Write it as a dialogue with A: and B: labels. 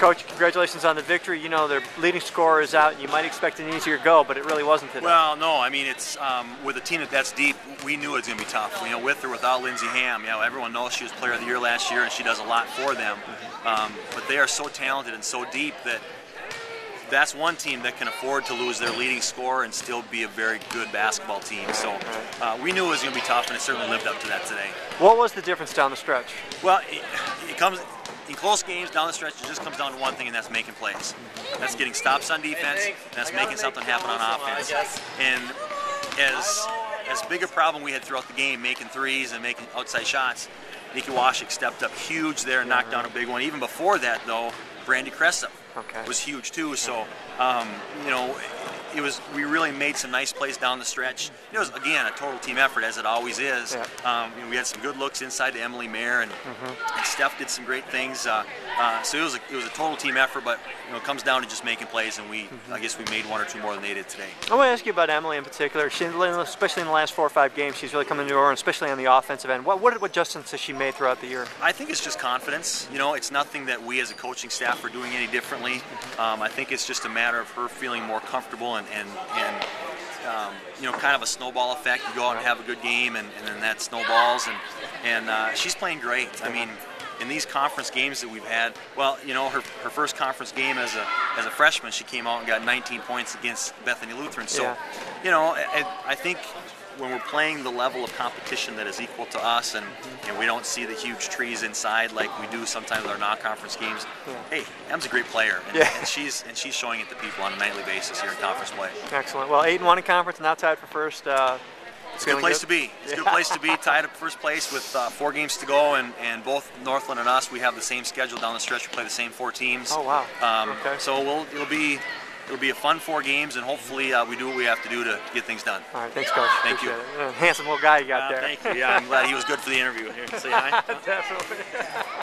A: Coach, congratulations on the victory. You know their leading scorer is out, and you might expect an easier go, but it really wasn't today.
B: Well, no, I mean it's um, with a team that that's deep. We knew it was going to be tough. You know, with or without Lindsey Ham, you know, everyone knows she was Player of the Year last year, and she does a lot for them. Um, but they are so talented and so deep that that's one team that can afford to lose their leading scorer and still be a very good basketball team. So uh, we knew it was going to be tough, and it certainly lived up to that today.
A: What was the difference down the stretch?
B: Well, it, it comes in close games down the stretch. It just comes down to one thing, and that's making plays. That's getting stops on defense. And that's making something happen on offense. And as as big a problem we had throughout the game, making threes and making outside shots. Nikki Washik stepped up huge there and knocked down a big one. Even before that, though, Brandy Cressup
A: Okay.
B: was huge too. So, um, you know, it was we really made some nice plays down the stretch. It was again a total team effort as it always is.
A: Yeah.
B: Um, you know, we had some good looks inside to Emily Mayer and, and Steph did some great things. Uh, uh, so it was a, it was a total team effort, but you know it comes down to just making plays, and we I guess we made one or two more than they did today.
A: I want to ask you about Emily in particular. She, especially in the last four or five games, she's really coming to her own, especially on the offensive end. What what adjustments has she made throughout the year?
B: I think it's just confidence. You know, it's nothing that we as a coaching staff are doing any differently. Um, I think it's just a matter of her feeling more comfortable and and, and um, you know, kind of a snowball effect. You go out and have a good game, and, and then that snowballs, and and uh, she's playing great. I mean. In these conference games that we've had, well, you know, her, her first conference game as a as a freshman, she came out and got 19 points against Bethany Lutheran. So,
A: Yeah.
B: you know, I, I think when we're playing the level of competition that is equal to us and, and we don't see the huge trees inside like we do sometimes with our non-conference games, hey, Em's a great player and,
A: Yeah.
B: and she's and she's showing it to people on a nightly basis here in conference play.
A: Excellent. Well, eight and one in conference, and now tied for first. Uh,
B: It's a good place to be. It's a good place to be, tied up first place with uh, four games to go, and, and both Northland and us, we have the same schedule down the stretch. We play the same four teams.
A: Oh, wow.
B: Um,
A: Okay.
B: So we'll, it'll be it'll be a fun four games, and hopefully uh, we do what we have to do to get things done.
A: All right, thanks, Coach.
B: Thank you.
A: It. Handsome little guy you got
B: Uh,
A: there.
B: thank you. Yeah, I'm glad he was good for the interview. Here, say hi.
A: Definitely.